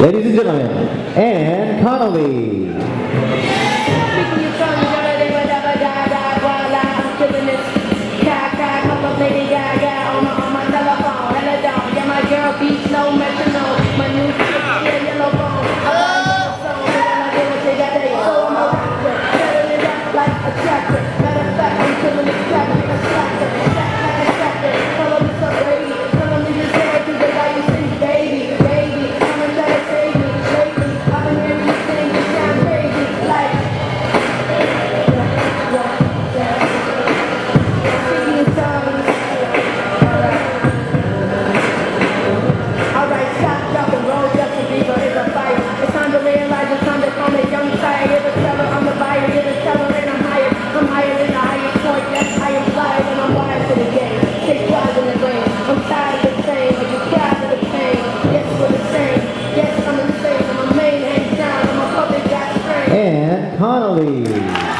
Ladies and gentlemen, Anne Connolly. Connolly.